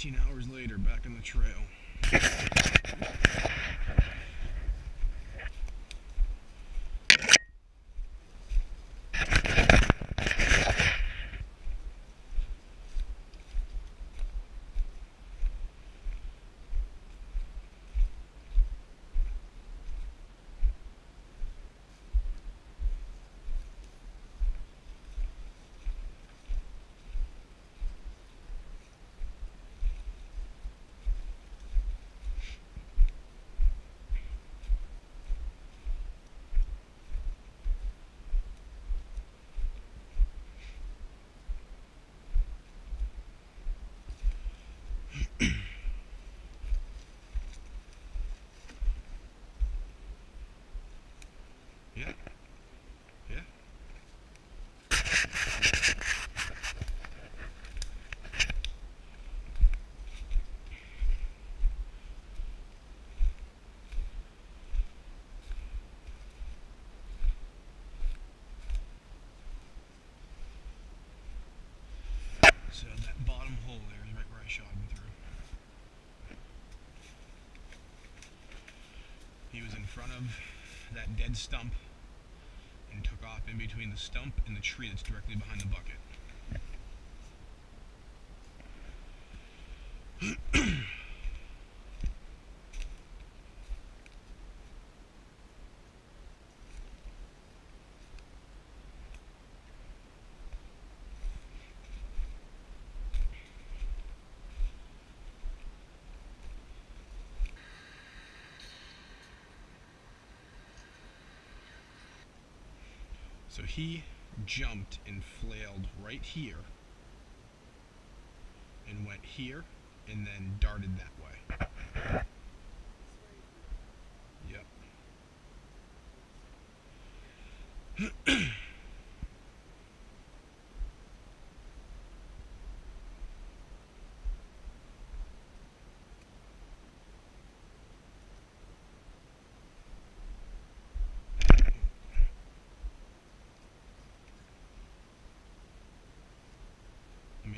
18 hours later, back on the trail. Yeah. Yeah. So that bottom hole there is right where I shot him through. He was in front of that dead stump and took off in between the stump and the tree that's directly behind the bucket. So he jumped and flailed right here and went here and then darted that way. Yep.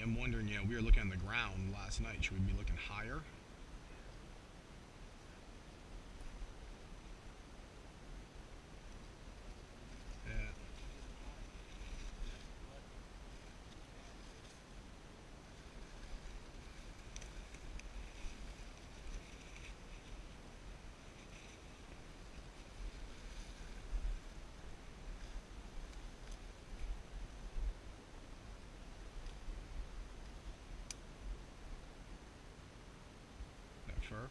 I'm wondering, you know, we were looking on the ground last night. Should we be looking higher? Yeah. That fur?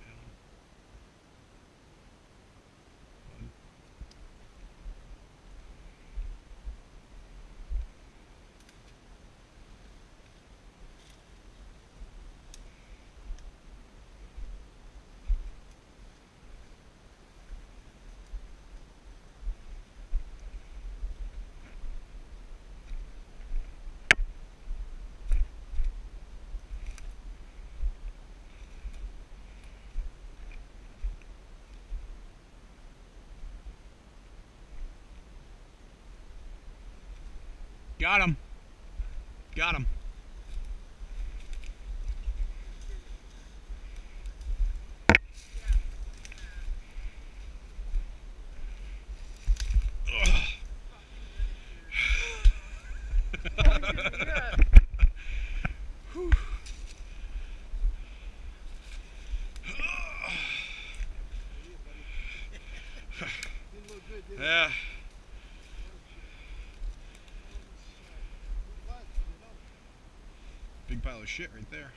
Yeah. One. Got him. Got him. Yeah. Pile of shit right there.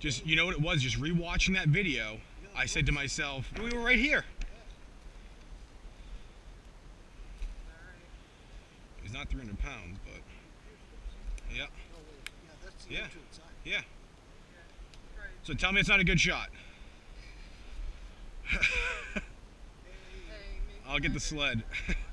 Just you know what it was? Just rewatching that video, I said to myself, "We were right here." He's not 300 pounds, but yeah, Yeah. yeah. So tell me it's not a good shot. I'll get the sled.